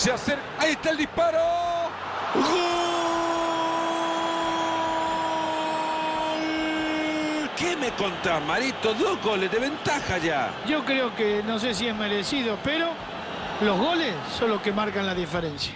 Se acerca. Ahí está el disparo. ¡Gol! ¿Qué me contás, Marito? Dos goles de ventaja ya. Yo creo que no sé si es merecido, pero los goles son los que marcan la diferencia.